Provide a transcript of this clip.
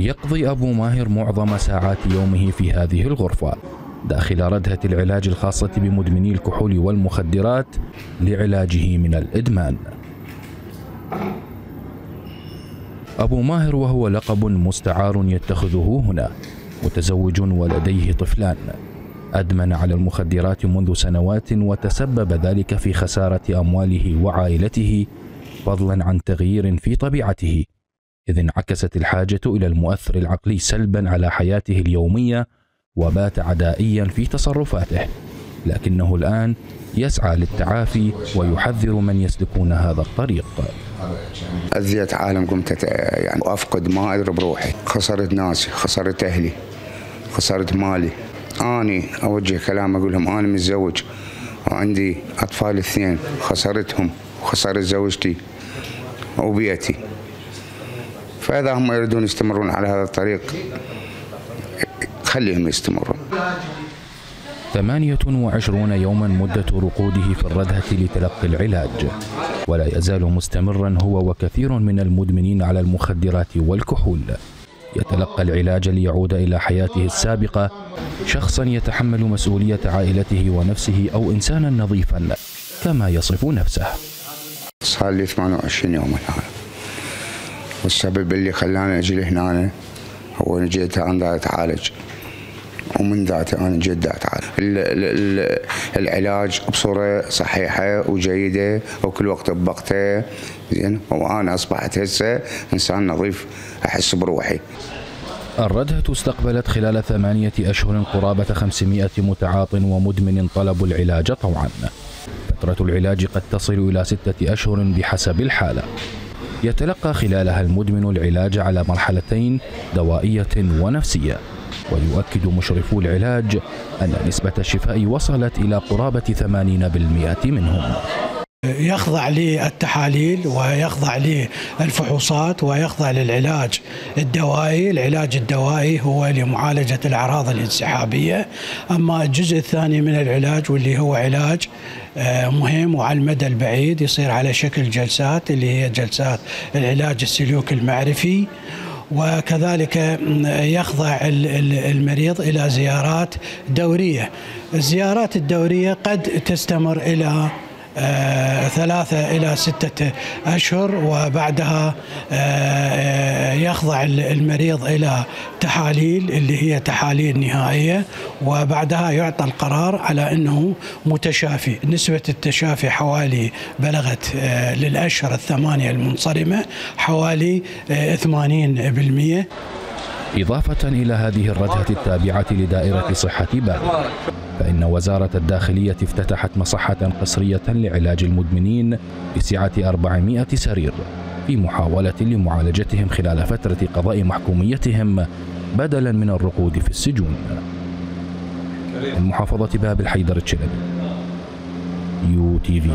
يقضي أبو ماهر معظم ساعات يومه في هذه الغرفة داخل ردهة العلاج الخاصة بمدمني الكحول والمخدرات لعلاجه من الإدمان. أبو ماهر وهو لقب مستعار يتخذه هنا متزوج ولديه طفلان أدمن على المخدرات منذ سنوات وتسبب ذلك في خسارة أمواله وعائلته فضلا عن تغيير في طبيعته إذ انعكست الحاجة إلى المؤثر العقلي سلبا على حياته اليومية وبات عدائيا في تصرفاته لكنه الآن يسعى للتعافي ويحذر من يسلكون هذا الطريق. أذيت عالم قمت يعني أفقد ما أدري بروحي. خسرت ناسي خسرت أهلي خسرت مالي. أني أوجه كلام أقول لهم أنا متزوج وعندي أطفال اثنين خسرتهم وخسرت زوجتي وبيتي. فإذا هم يريدون يستمرون على هذا الطريق خليهم يستمرون. 28 يوما مدة رقوده في الردهة لتلقي العلاج. ولا يزال مستمرا هو وكثير من المدمنين على المخدرات والكحول. يتلقى العلاج ليعود إلى حياته السابقة. شخصا يتحمل مسؤولية عائلته ونفسه أو إنسانا نظيفا. كما يصف نفسه. صار لي 28 يوم الآن والسبب اللي خلاني أجي لهنا هو أنا جيت أنا أتعالج ومن ذاته أنا جيت اتعالج العلاج بصورة صحيحة وجيدة وكل وقت بوقته زين؟ وأنا أصبحت هسه إنسان نظيف أحس بروحي. الردهة استقبلت خلال ثمانية أشهر قرابة 500 متعاط ومدمن طلبوا العلاج طوعا. فترة العلاج قد تصل إلى ستة أشهر بحسب الحالة. يتلقى خلالها المدمن العلاج على مرحلتين دوائية ونفسية. ويؤكد مشرفو العلاج أن نسبة الشفاء وصلت إلى قرابة 80% منهم. يخضع للتحاليل ويخضع للفحوصات ويخضع للعلاج الدوائي. العلاج الدوائي هو لمعالجة الأعراض الانسحابية. أما الجزء الثاني من العلاج واللي هو علاج آه، مهم وعلى المدى البعيد يصير على شكل جلسات اللي هي جلسات العلاج السلوك المعرفي. وكذلك يخضع المريض إلى زيارات دورية. الزيارات الدورية قد تستمر آه، ثلاثة إلى ستة أشهر وبعدها آه، يخضع المريض إلى تحاليل اللي هي تحاليل نهائية وبعدها يعطى القرار على أنه متشافي. نسبة التشافي حوالي بلغت آه، للأشهر الثمانية المنصرمة حوالي 80% إضافة إلى هذه الردهة التابعة لدائرة صحة بال فإن وزارة الداخلية افتتحت مصحة قصرية لعلاج المدمنين بسعة 400 سرير في محاولة لمعالجتهم خلال فترة قضاء محكوميتهم بدلا من الرقود في السجون. من محافظة باب الحيدر الشلبي يو تي في.